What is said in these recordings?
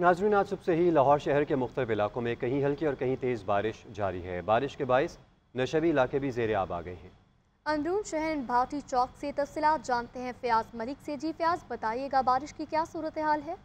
नाजरीन आज सुबह से ही लाहौर शहर के मुख्तलिफ़ इलाकों में कहीं हल्की और कहीं तेज़ बारिश जारी है। बारिश के बायस नशबी इलाके भी जेर आब आ गए हैं। अंदरून शहर भाटी चौक से तफसीत जानते हैं फयाज मलिक से। जी फयाज बताइएगा बारिश की क्या सूरत हाल है?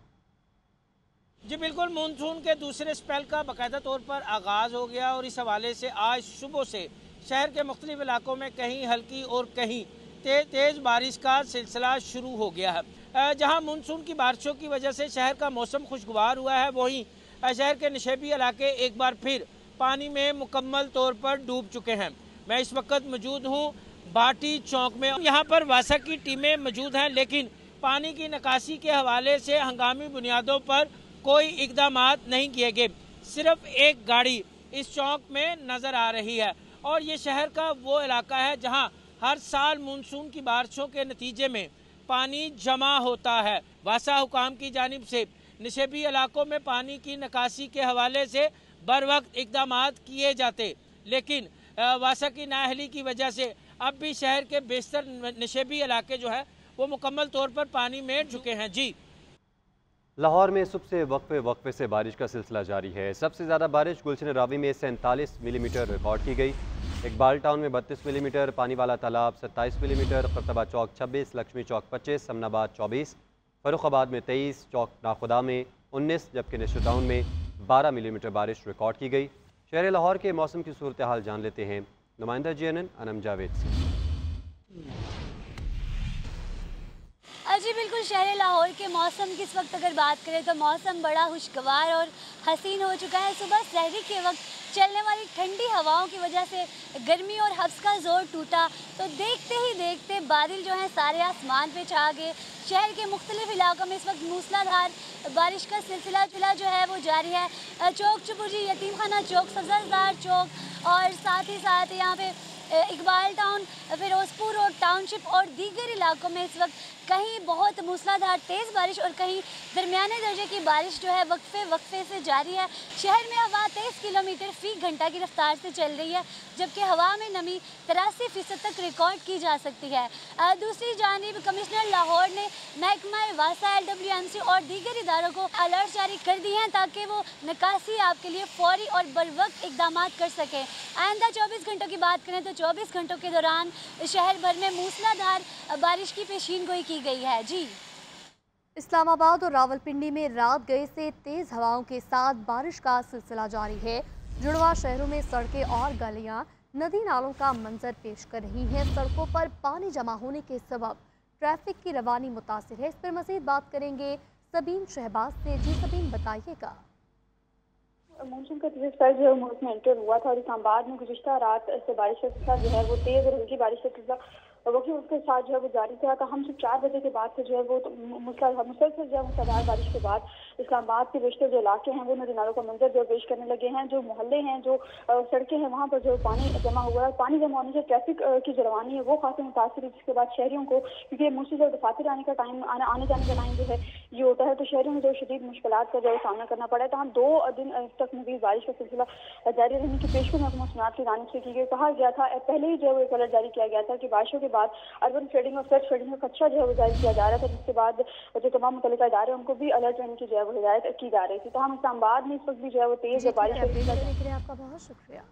जी बिल्कुल मानसून के दूसरे स्पेल का बाकायदा तौर पर आगाज़ हो गया और इस हवाले से आज सुबह से शहर के मुख्तलिफ़ इलाकों में कहीं हल्की और कहीं ते, तेज़ बारिश का सिलसिला शुरू हो गया है। जहाँ मानसून की बारिशों की वजह से शहर का मौसम खुशगवार हुआ है, वहीं शहर के नशेबी इलाके एक बार फिर पानी में मुकम्मल तौर पर डूब चुके हैं। मैं इस वक्त मौजूद हूँ बाटी चौक में। यहाँ पर वासा की टीमें मौजूद हैं, लेकिन पानी की निकासी के हवाले से हंगामी बुनियादों पर कोई इकदाम नहीं किए गए। सिर्फ़ एक गाड़ी इस चौक में नज़र आ रही है, और ये शहर का वो इलाका है जहाँ हर साल मानसून की बारिशों के नतीजे में पानी जमा होता है। वासा हुकाम की जानब से निशेबी इलाकों में पानी की निकासी के हवाले से बर वक्त इकदाम किए जाते। लेकिन वासा की नाहली की वजह से अब भी शहर के बेशतर नशेबी इलाके जो है, वो मुकम्मल तौर पर पानी में झुके हैं। जी। लाहौर में सबसे वक्फे वक्फे से बारिश का सिलसिला जारी है। सबसे ज़्यादा बारिश गुलशन रावी में सैंतालीस मिलीमीटर रिकॉर्ड की गई। इकबाल टाउन में बत्तीस मिलीमीटर पानी वाला तालाब सत्ताईस मिलीमीटर, खरतबा चौक छब्बीस, लक्ष्मी चौक पच्चीस समनाबाद चौबीस, फरुखाबाद में तेईस, चौक नाखुदा में उन्नीस, जबकि निशो टाउन में बारह मिलीमीटर बारिश रिकॉर्ड की गई। शहर लाहौर के मौसम की सूरत हाल जान लेते हैं नुमाइंदा जी अनम जावेद से। जी बिल्कुल, शहर लाहौर के मौसम की इस वक्त अगर बात करें तो मौसम बड़ा खुशगवार और हसीन हो चुका है। सुबह शहरी के वक्त चलने वाली ठंडी हवाओं की वजह से गर्मी और हफ्स का ज़ोर टूटा। तो देखते ही देखते बादल जो हैं सारे आसमान पे छा गए। शहर के मुख्तलिफ़ इलाकों में इस वक्त मूसलाधार बारिश का सिलसिला फ़िलहाल जो है वो जारी है। चौक चुपुजी यतीम खाना चौक सफजरदार चौक और साथ ही साथ यहाँ पे Iqbal town, Ferozepur road township और दीगर इलाकों में इस वक्त कहीं बहुत मूसलाधार तेज़ बारिश और कहीं दरमियाने दर्जे की बारिश जो है वक्फे वक्फे से जारी है। शहर में हवा तेईस किलोमीटर फ़ी घंटा की रफ्तार से चल रही है, जबकि हवा में नमी तिरासी फ़ीसद तक रिकॉर्ड की जा सकती है। दूसरी जानब, कमिश्नर लाहौर ने महकमा वासा एल डब्ल्यू एम सी और दीगर इदारों को अलर्ट जारी कर दिए हैं ताकि वो निकासी आपके लिए फौरी और बर वक्त इकदाम कर सकें। आइंदा चौबीस घंटों की बात करें तो चौबीस घंटों के दौरान शहर भर में मूसलाधार बारिश की पेशीन गोई की गई है। जी। इस्लामाबाद और रावलपिंडी में रात गए से तेज हवाओं के साथ बारिश का सिलसिला जारी है। जुड़वा शहरों में सड़कें और गलियाँ, नदी नालों का मंजर पेश कर रही हैं। सड़कों पर पानी जमा होने के सबब ट्रैफ़िक की रवानी मुतासर है। इस पर मजीद बात करेंगे सबीन शहबाज से। जी सबीन, बताइएगा। मानसून का तीसरा जो है मुल्क में एंटर हुआ था और इस्लामाबाद में गुजशत रात से बारिश का सिलसिला जो है, वो तेज़ और हल्की बारिश का सिलसिला वही उसके साथ जो है, वो जारी था? तो हम सिर्फ़ चार बजे के बाद से जो है, वो तो मुसलसल जो है मुसलधार बारिश के बाद इस्लामाबाद के बेशतर जो इलाके हैं, वो नदी नालों का मंजर जो पेश करने लगे हैं, जो मोहल्ले हैं, जो सड़कें हैं, वहाँ पर जो पानी जमा हुआ है पानी जमा होने से ट्रैफ़िक की जो रवानी है, वो खासी मुतासर है, जिसके बाद शहरियों को, क्योंकि मुझसे जो दफातर आने का टाइम आने जाने का टाइम जो है ये होता है तो शहरों में जो शदीद मुश्किल का जो सामना करना पड़ा है। तो हम दो दिन तक मजीद बारिश का सिलसिला जारी रहने की पेशगो महकमा सुनात की जानब से की गई। कहा गया था पहले ही जो है वो एक अलर्ट जारी किया गया था कि बारिशों के बाद अर्बन ट्रेडिंग और फ्लड ट्रेडिंग का खदशा जो है वो जारी किया जा रहा था। जिसके बाद जो तमाम मुतल इदारे उनको भी अलर्ट रहने की जो है वो हिदायत की जा रही थी। तो हम इस्लामाबाद में इस वक्त भी जो है वो तेज बारिश आपका बहुत शुक्रिया।